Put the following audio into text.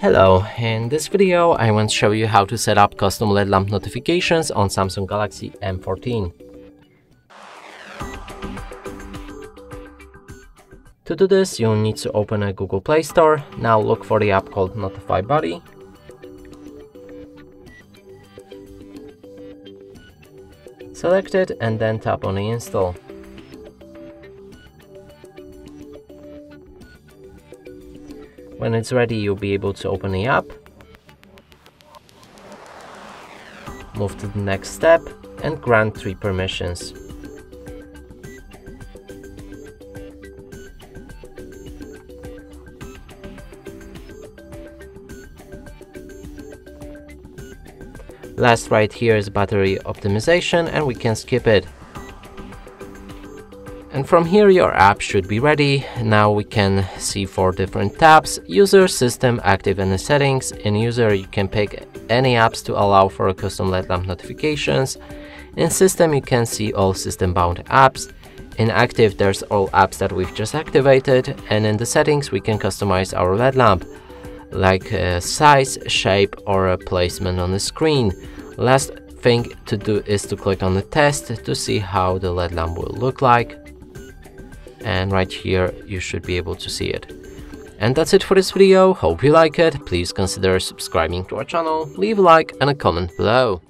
Hello, in this video I want to show you how to set up custom LED lamp notifications on Samsung Galaxy M14. To do this you'll need to open a Google Play Store, now look for the app called Notify Buddy. Select it and then tap on the install. When it's ready, you'll be able to open the app, move to the next step, and grant three permissions. Last right here is battery optimization and we can skip it. And from here your app should be ready. Now we can see four different tabs. User, System, Active and Settings. In User you can pick any apps to allow for custom LED lamp notifications. In System you can see all system-bound apps. In Active there's all apps that we've just activated and in the settings we can customize our LED lamp like a size, shape or a placement on the screen. Last thing to do is to click on the test to see how the LED lamp will look like and right here you should be able to see it. And that's it for this video, hope you like it, please consider subscribing to our channel, leave a like and a comment below.